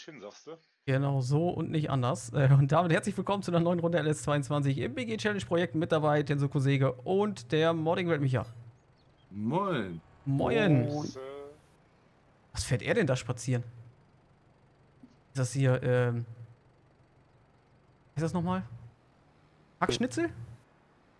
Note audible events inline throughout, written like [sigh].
sich hin, sagst du? Genau so und nicht anders. Äh, Und damit herzlich willkommen zu einer neuen Runde LS22 im BG Challenge Projekt mit dabei Tenso Kosege und der Modding Micha. Moin. Moin! Was fährt er denn da spazieren? Ist das hier, ähm. Ist das nochmal? Hackschnitzel?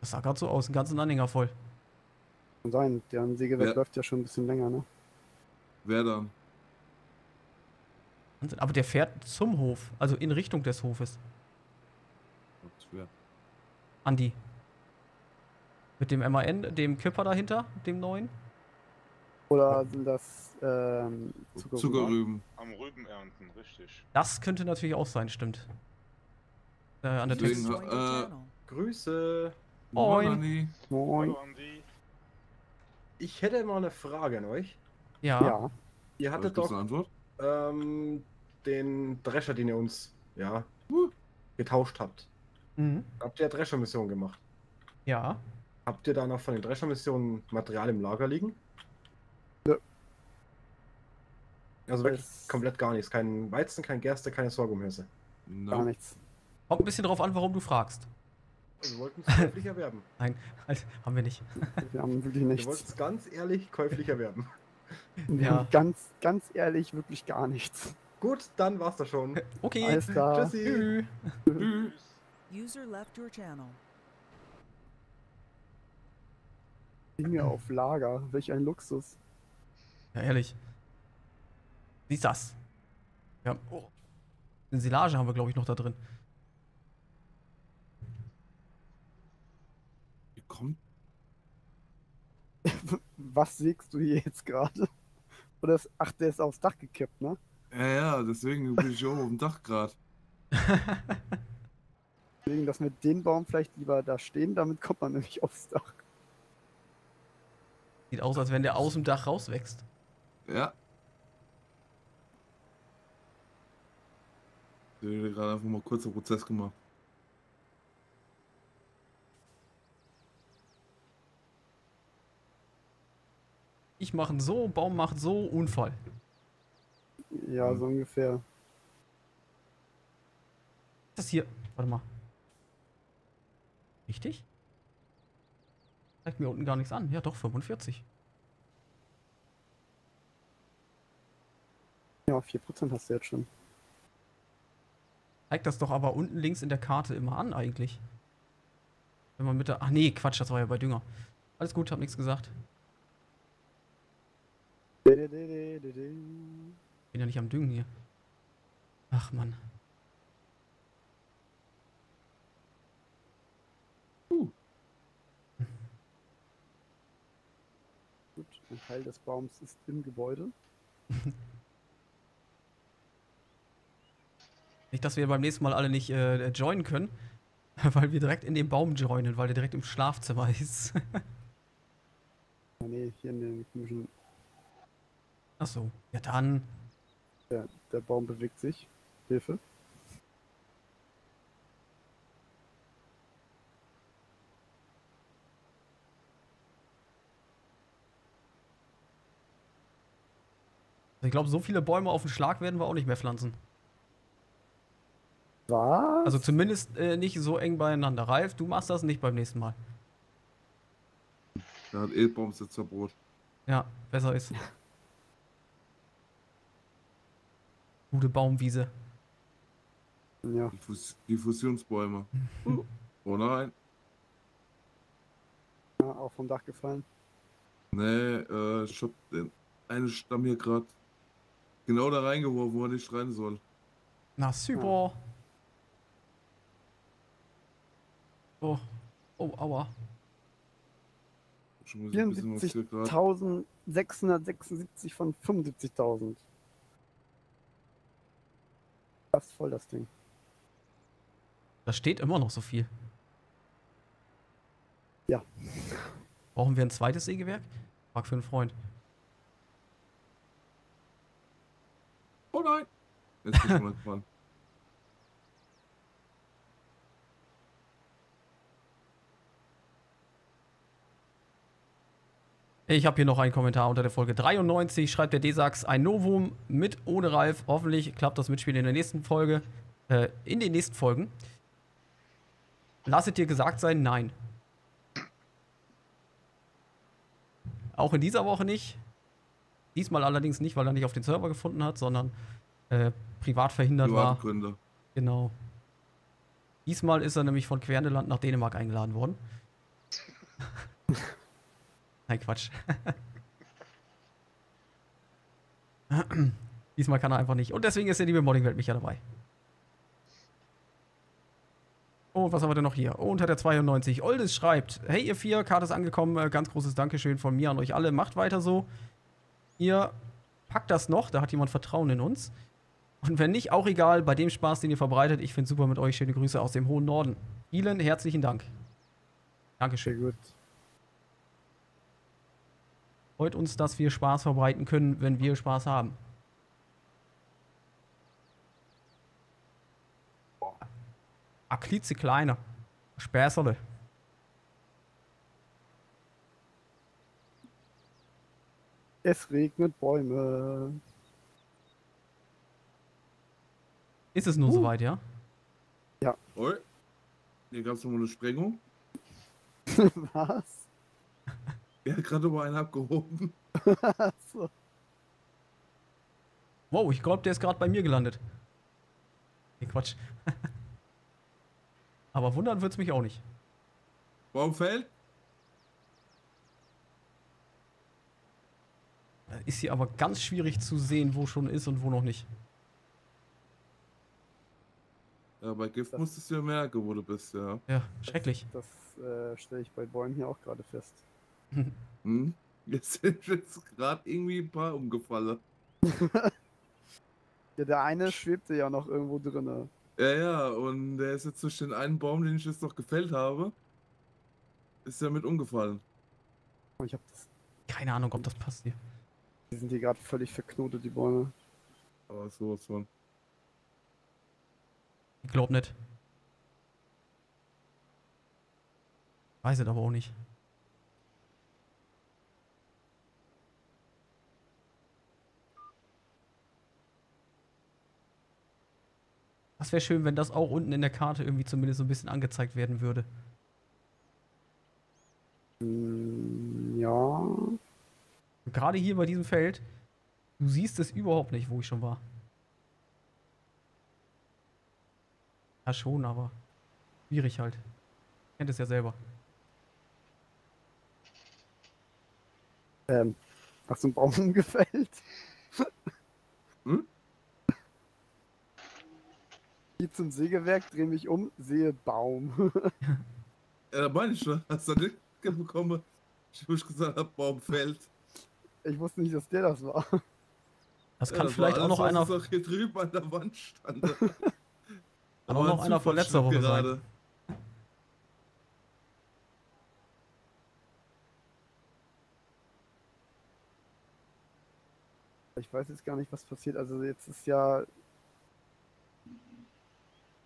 Das sah gerade so aus, einen ganzen Anhänger voll. Kann sein, deren Sägewerk Ja. läuft ja schon ein bisschen länger, ne? Wer dann? Wahnsinn. Aber der fährt zum Hof, also in Richtung des Hofes. Wer? Andi. Mit dem MAN, dem Kipper dahinter, dem neuen. Oder sind das ähm, Zuckerrüben? Zuckerrüben. am Rüben ernten, richtig. Das könnte natürlich auch sein, stimmt. Äh, an der Deswegen- Äh. Grüße. Moin. Andi. Moin. Hallo Andi. Ich hätte mal eine Frage an euch. Ja. Ja, Ihr Hattet doch doch eine Antwort? Ähm, den Drescher, den ihr uns ja getauscht habt. Mhm. Habt ihr Drescher-Mission gemacht? Ja. Habt ihr da noch von den Drescher-Missionen Material im Lager liegen? Nö. Also wirklich Das- komplett gar nichts. Kein Weizen, kein Gerste, keine Sorghumhülse. gar No. nichts. Kommt ein bisschen drauf an, warum du fragst. Wir wollten es käuflich erwerben. [laughs] Nein, halt, haben wir nicht. Wir haben wirklich Wir nichts. wollten es ganz ehrlich käuflich erwerben. Wir Ja. haben ganz, ganz ehrlich wirklich gar nichts. Gut, dann war's das schon. Okay. Alles klar. Tschüssi. Tschü. Tschüss. User left your channel. Dinge auf Lager. Welch ein Luxus. Ja, ehrlich. Wie ist das? Ja. Oh. Eine Silage haben wir, glaube ich, noch da drin. Wie kommt? [laughs] Was sägst du hier jetzt gerade? Oder ist, ach, der ist aufs Dach gekippt, ne? Ja, ja, deswegen bin ich oben auf dem Dach gerade. [laughs] Deswegen, dass wir den Baum vielleicht lieber da stehen, damit kommt man nämlich aufs Dach. Sieht aus, als wenn der aus dem Dach rauswächst. Ja. Ich habe gerade einfach mal kurz einen Prozess gemacht. Ich mache so, Baum macht so, Unfall. Ja, Hm. so ungefähr. Ist das hier? Warte mal. Richtig? Zeigt mir unten gar nichts an. Ja, doch, 45. Ja, 4% hast du jetzt schon. Zeigt das doch aber unten links in der Karte immer an, eigentlich. Wenn man mit der. Ach nee, Quatsch, das war ja bei Dünger. Alles gut, hab nichts gesagt. Bin ja nicht am Düngen hier. Ach Mann. Gut, ein Teil des Baums ist im Gebäude. [laughs] Nicht, dass wir beim nächsten Mal alle nicht äh, joinen können, [laughs] weil wir direkt in den Baum joinen, weil der direkt im Schlafzimmer [laughs] ist. Ah, nee, hier in den komischen. Ach so. Ja, dann. Der, der Baum bewegt sich. Hilfe. Ich glaube, so viele Bäume auf den Schlag werden wir auch nicht mehr pflanzen. Was? Also zumindest äh, nicht so eng beieinander. Ralf, du machst das nicht beim nächsten Mal. Da hat Edbaums jetzt Brot. Ja, besser ist. Gute Baumwiese. ja, Diffus Diffusionsbäume. [laughs] Oh nein. ja, auch vom Dach gefallen. Nee, äh, ich hab den einen Stamm hier gerade genau da reingeworfen, wo er nicht rein soll. Na super. Oh. Oh, aua. Schon mal so ein bisschen was hier gerade. 74.676 von 75.000. Fast voll das Ding. Da steht immer noch so viel. Ja. Brauchen wir ein zweites Sägewerk? Frag für einen Freund. Oh nein! Jetzt bin ich mal Ich habe hier noch einen Kommentar unter der Folge 93. Schreibt der D-Sax ein Novum mit ohne Ralf. Hoffentlich klappt das Mitspiel in der nächsten Folge. Äh, in den nächsten Folgen. Lasset dir gesagt sein, nein. Auch in dieser Woche nicht. Diesmal allerdings nicht, weil er nicht auf den Server gefunden hat, sondern äh, privat verhindert war. Privatgründe. Genau. Diesmal ist er nämlich von Querneland nach Dänemark eingeladen worden. [laughs] Nein, Quatsch. [laughs] Diesmal kann er einfach nicht. Und deswegen ist der liebe Modding-Welt Micha dabei. Und was haben wir denn noch hier? Oh, unter der 92. Oldes schreibt: Hey, ihr vier, Karte ist angekommen. Äh, Ganz großes Dankeschön von mir an euch alle. Macht weiter so. Ihr packt das noch. Da hat jemand Vertrauen in uns. Und wenn nicht, auch egal. Bei dem Spaß, den ihr verbreitet. Ich finde super mit euch. Schöne Grüße aus dem hohen Norden. Vielen herzlichen Dank. Sehr Dankeschön. gut. Freut uns, dass wir Spaß verbreiten können, wenn wir Spaß haben. A klitze kleiner. Späßerle. Es regnet Bäume. Ist es nun Uh. soweit, ja? Oi. Hier gab es nochmal eine Sprengung. [laughs] Was? [laughs] Er hat gerade mal einen abgehoben. [laughs] so. Wow, ich glaube, der ist gerade bei mir gelandet. Nee, Quatsch. [laughs] Aber wundern wird's mich auch nicht. Warum fällt? Ist hier aber ganz schwierig zu sehen, wo schon ist und wo noch nicht. Ja, bei Gift Das- musstest du ja merken, wo du bist, ja. Ja, schrecklich. Das äh, stelle ich bei Bäumen hier auch gerade fest. Hm? Jetzt sind jetzt gerade irgendwie ein paar umgefallen. [laughs] Ja, der eine schwebte ja noch irgendwo drinne. Ja, ja, und der ist jetzt durch den einen Baum, den ich jetzt noch gefällt habe, ist er mit umgefallen. Ich hab das. Keine Ahnung, ob das passt hier. Die sind hier gerade völlig verknotet, die Bäume. Aber sowas von. Ich glaub nicht. Weiß es aber auch nicht. Das wäre schön, wenn das auch unten in der Karte irgendwie zumindest so ein bisschen angezeigt werden würde. Hm, ja. Gerade hier bei diesem Feld, du siehst es überhaupt nicht, wo ich schon war. Ja, schon, aber schwierig halt. Kennt es ja selber. Ähm, hast du einen Baum [laughs] umgefällt? Hm? Geh zum Sägewerk, dreh mich um, sehe Baum. [laughs] Ja, da meine ich schon. Hast du nicht bekommen? Ich hab gesagt, hab, Baum fällt. ich wusste nicht, dass der das war. Das Ja, kann das vielleicht auch noch einer, was doch hier drüben an der Wand stand. [laughs] Kann auch noch einer von letzter Woche sein. Ich weiß jetzt gar nicht, was passiert. Also jetzt ist ja.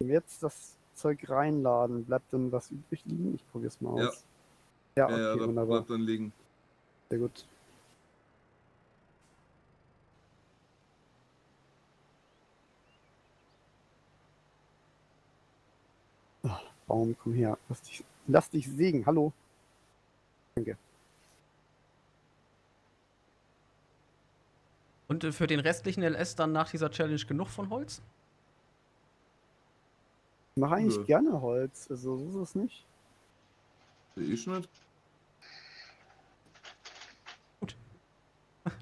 Wenn wir Jetzt das Zeug reinladen, bleibt dann was übrig liegen? Ich probier's mal Ja. aus. Ja, Ja, okay, ja, da wunderbar. bleibt dann liegen. Sehr gut. Ah, Baum, komm her. Lass dich, lass dich sägen. Hallo. Danke. Und äh, für den restlichen LS dann nach dieser Challenge genug von Holz? Ich mache eigentlich Nö. gerne Holz. Also so ist es nicht. Seh ich nicht. [laughs]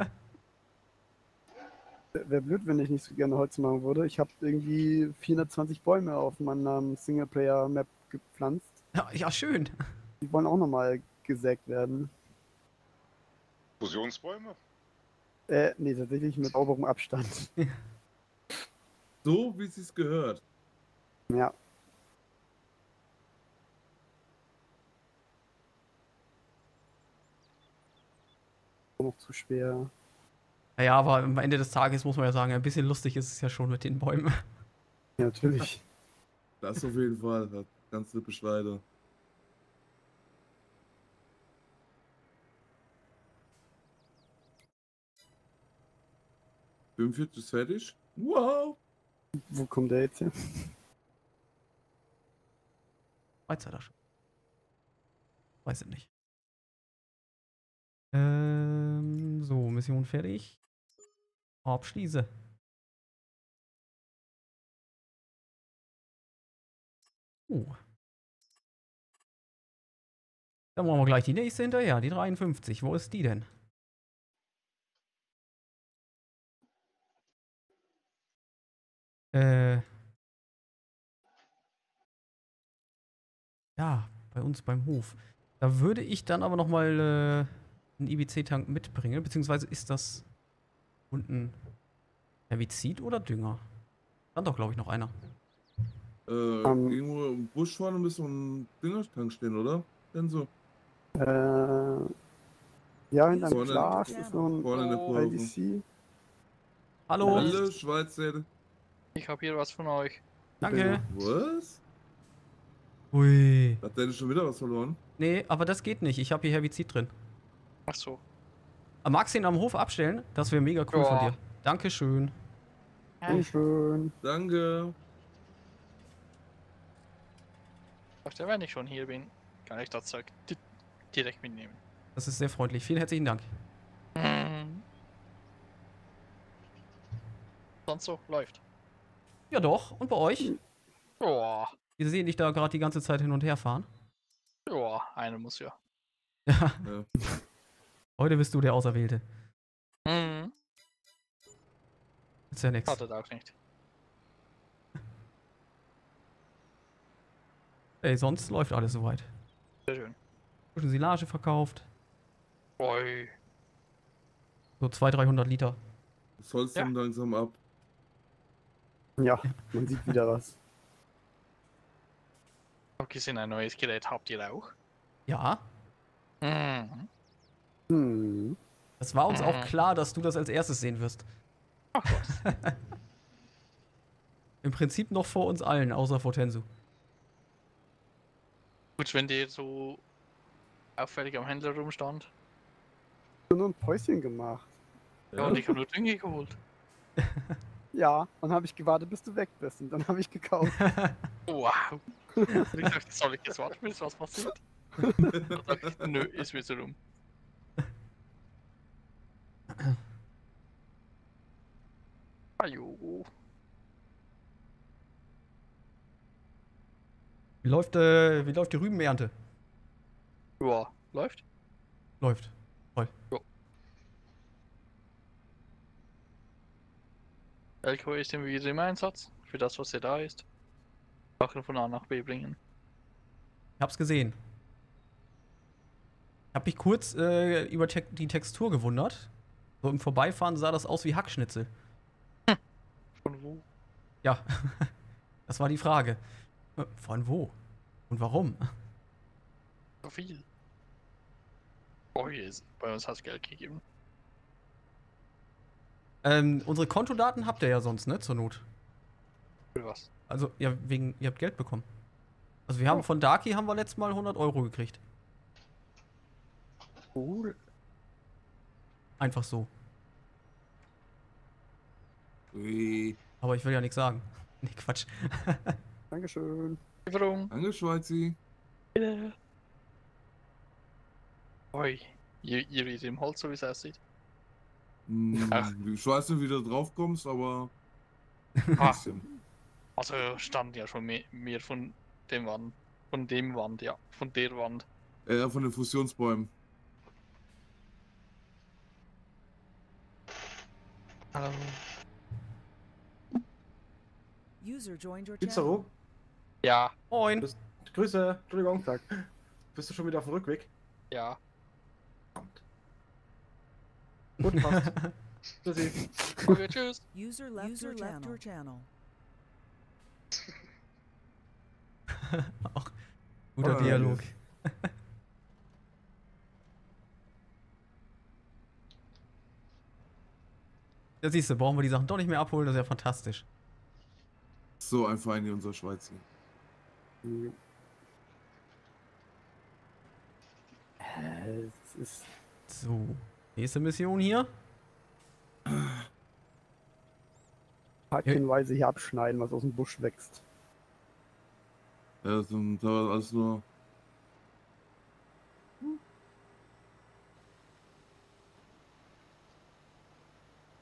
Wäre blöd, wenn ich nicht so gerne Holz machen würde. Ich habe irgendwie 420 Bäume auf meiner Singleplayer-Map gepflanzt. Ja, ja schön. Die wollen auch nochmal gesägt werden. Fusionsbäume? Äh, nee, tatsächlich mit sauberem Abstand. So, wie es gehört. Ja. Noch zu schwer. Naja, aber am Ende des Tages muss man ja sagen, ein bisschen lustig ist es ja schon mit den Bäumen. Ja, natürlich. Das auf jeden Fall, ganz lippe Schweine. Fünfhütte ist fertig? Wow! Wo kommt der jetzt her? Freizeiter schon. Weiß ich nicht. Ähm, so, Mission fertig. Abschließe. Oh. Dann machen wir gleich die nächste hinterher, die 53. Wo ist die denn? Äh. Ja, bei uns beim Hof. Da würde ich dann aber nochmal äh, einen IBC-Tank mitbringen, beziehungsweise ist das unten Herbizid oder Dünger? Dann doch, glaube ich, noch einer. Äh, Ähm. irgendwo im Busch vorne müsste ein Düngertank stehen, oder? Denn so. Äh, ja, in einem Vorne- Glas ist so ein Vorne in der Kurve. IDC. Hallo, Alle Schweizer. Ich habe hier was von euch. danke. Was? Ui. Hat Dennis schon wieder was verloren? Nee, aber das geht nicht. Ich habe hier Herbizid drin. Ach so. Magst du ihn am Hof abstellen? Das wäre mega cool von Ja. dir. Dankeschön. Dankeschön. Danke. Dachte, wenn ich schon hier bin, kann ich das Zeug di direkt mitnehmen. Das ist sehr freundlich. Vielen herzlichen Dank. Mhm. Sonst so läuft. Ja doch. Und bei euch? Ja, Wir sehen dich da gerade die ganze Zeit hin und her fahren. ja, eine muss ja. Ja. Ja. Heute bist du der Auserwählte. Mhm. Ist ja nix. Hatte auch nicht. Ey, sonst läuft alles soweit. Sehr schön. Bisschen Silage verkauft. Oi. So 200, 300 Liter. Das Holz Ja. nimmt langsam ab. Ja, man sieht wieder was. Hab gesehen, ein neues Gerät habt ihr auch. Ja. Mhm. Hm. Das war uns auch Mhm. klar, dass du das als erstes sehen wirst. Ach was. [laughs] Im Prinzip noch vor uns allen, außer vor Tensu. Gut, wenn der so auffällig am Händler rumstand. Ich hab nur ein Päuschen gemacht. Ja, und ich habe nur Dünge geholt. Ja, und habe ich gewartet, bis du weg bist. Und dann habe ich gekauft. Wow. [laughs] Ich dachte, soll ich jetzt warten, bis was passiert? [laughs] Dann dachte ich, nö, ist wieder rum. Ajo. Wie läuft, äh, wie läuft die Rübenernte? Ja, läuft. Läuft. LKW ist immer wieder im Einsatz. Für das, was er da ist. Sachen von A nach B bringen. Ich hab's gesehen. Ich hab mich kurz äh, über te die Textur gewundert. So im Vorbeifahren sah das aus wie Hackschnitzel. Von wo? Ja, [laughs] das war die Frage. Äh, Von wo? Und warum? So viel. Oh, hier ist, bei uns hat es Geld gegeben. Ähm, unsere Kontodaten habt ihr ja sonst, ne? Zur Not. Für was? Also, ja, wegen, ihr habt Geld bekommen. Also, wir haben von Darky haben wir letztes Mal 100 Euro gekriegt. Cool. Einfach so. Ui. Aber ich will ja nichts sagen. [laughs] Nee, Quatsch. Dankeschön. Warum? Danke, Schweizi. Bitte. Oi. Ihr, ihr wieder im Holz, so wie es aussieht. Hm, Ach. ich weiß nicht, wie du drauf kommst, aber. Ah, bisschen. Also stand ja schon mehr, mehr von dem Wand. Von dem Wand, ja. Von der Wand. Äh, von den Fusionsbäumen. Hallo. User joined your da Ja, Moin. Das- Grüße, Entschuldigung. Tag. Bist du schon wieder auf dem Rückweg? ja. Verdammt. Gut, passt. [laughs] Tschüssi. Okay, tschüss. User left, User your, left channel. your channel. [laughs] Auch guter Ah, Dialog. [laughs] Ja, siehst du, brauchen wir die Sachen doch nicht mehr abholen, das ist ja fantastisch. So ein Verein hier, unser Schweizi. Hm. Äh, Es ist So, nächste Mission hier. [clears throat] Häkchenweise hier abschneiden, was aus dem Busch wächst. Ja, das sind alles nur.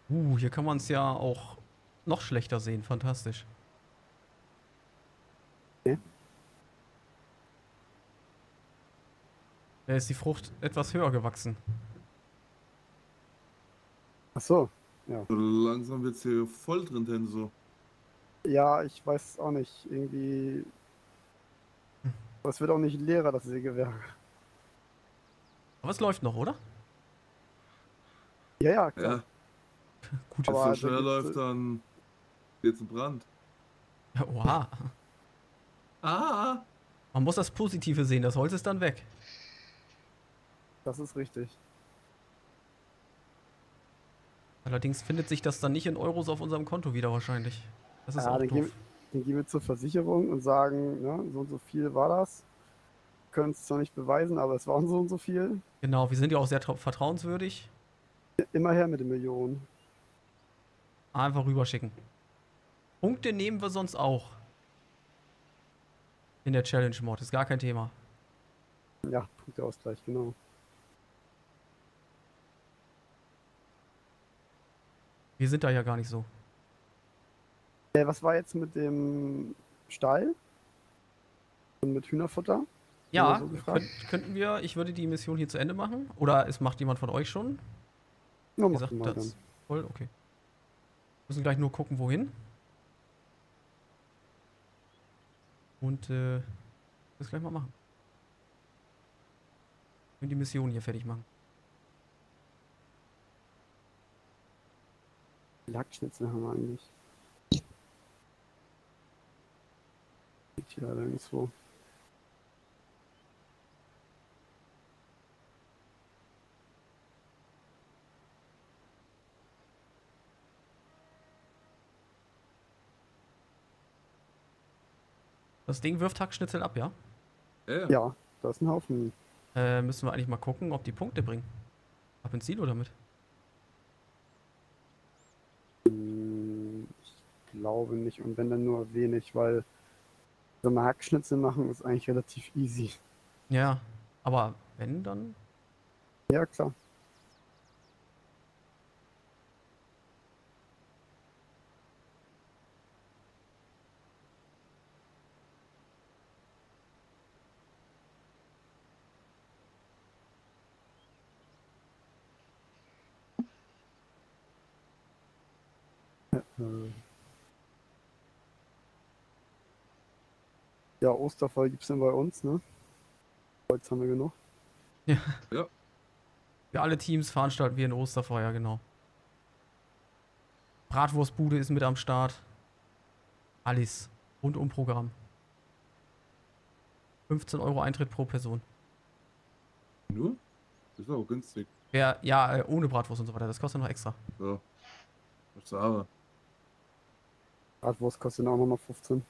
Uh, hier kann man es ja auch noch schlechter sehen. Fantastisch. Okay. Da ist die Frucht etwas höher gewachsen. Ach so. So langsam wird's hier voll drin, denn so. Ja, ich weiß auch nicht. Irgendwie. Das wird auch nicht leerer, das Sägewerk. Aber es läuft noch, oder? Ja, ja, klar. Ja, [laughs] Gut. wenn Aber es so schnell läuft, dann geht's in Brand. Oha. Ah! Man muss das Positive sehen. Das Holz ist dann weg. Das ist richtig. Allerdings findet sich das dann nicht in Euros auf unserem Konto wieder wahrscheinlich. Das ist Ja, auch dann gehen, dann gehen wir zur Versicherung und sagen, ja, so und so viel war das. Können es zwar nicht beweisen, aber es waren so und so viel. Genau, wir sind ja auch sehr trau- vertrauenswürdig. Immer her mit den Millionen. Einfach rüberschicken. Punkte nehmen wir sonst auch. In der Challenge-Mod. Ist gar kein Thema. Ja, Punkteausgleich, genau. Wir sind da ja gar nicht so. Äh, was war jetzt mit dem Stall? Und mit Hühnerfutter? Ja, so könnt, könnten wir. Ich würde die Mission hier zu Ende machen. Oder es macht jemand von euch schon. Ja, Wie mach gesagt, du mal das dann. voll, okay. Müssen gleich nur gucken, wohin. Und äh, das gleich mal machen. Und die Mission hier fertig machen. Lackschnitzel haben wir eigentlich. Liegt hier leider nirgendwo. Das Ding wirft Hackschnitzel ab, ja? Ja, ja. Ja, da ist ein Haufen. Äh, müssen wir eigentlich mal gucken, ob die Punkte bringen. Ab ins Silo damit. Hm, Ich glaube nicht. Und wenn dann nur wenig, weil so mal Hackschnitzel machen ist eigentlich relativ easy. Ja, aber wenn, dann. Ja, klar. Äh, äh. Ja, Osterfeuer gibt's denn bei uns, ne? Holz haben wir genug. Für alle Teams veranstalten wir ein Osterfeuer, genau. Bratwurstbude ist mit am Start. Alles. Rundum Programm. 15 Euro Eintritt pro Person. Nur? Das ist auch günstig. Wer, ja, äh, ohne Bratwurst und so weiter, das kostet noch extra. So. Was sage? Bratwurst kostet auch nochmal 15.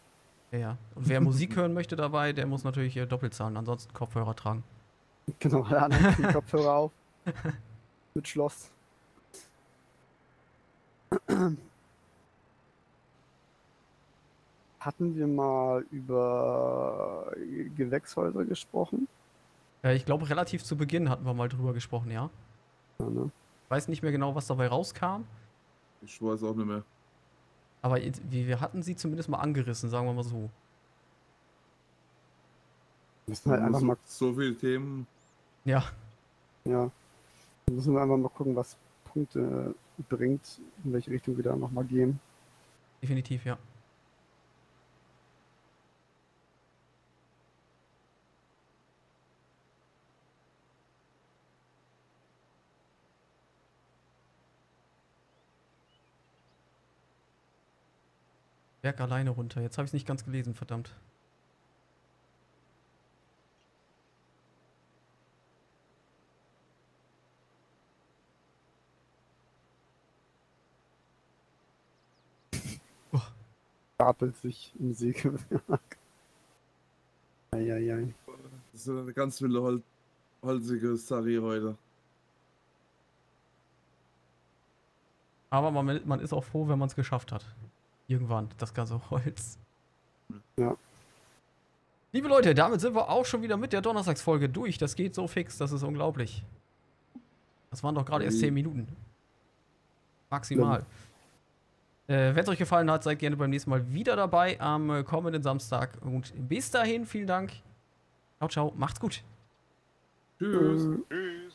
Ja, ja. Und wer Musik hören möchte dabei, der muss natürlich äh, doppelt zahlen, ansonsten Kopfhörer tragen. Genau, alle anderen kriegen Kopfhörer auf. [laughs] Mit Schloss. Hatten wir mal über Gewächshäuser gesprochen? Äh, ich glaube, relativ zu Beginn hatten wir mal drüber gesprochen, ja. Ja, ne? Weiß nicht mehr genau, was dabei rauskam, Ich weiß auch nicht mehr. Aber wir hatten sie zumindest mal angerissen, sagen wir mal so. Müssen wir halt einfach mal, So viele Themen. Ja, ja, müssen wir einfach mal gucken, was Punkte bringt, in welche Richtung wir da nochmal gehen. definitiv, ja. Berg alleine runter. Jetzt habe ich es nicht ganz gelesen, verdammt. [laughs] Stapelt sich im Sägewerk. Eieiei. Das ist eine ganz wilde Hol holzige Sache heute. Aber man, man ist auch froh, wenn man es geschafft hat. Irgendwann, das ganze Holz. Ja. Liebe Leute, damit sind wir auch schon wieder mit der Donnerstagsfolge durch. Das geht so fix, das ist unglaublich. Das waren doch gerade erst Ui. 10 Minuten. Maximal. Äh, Wenn es euch gefallen hat, seid gerne beim nächsten Mal wieder dabei am äh, kommenden Samstag. Und bis dahin, vielen Dank. Ciao, ciao. Macht's gut. Tschüss. Tschüss.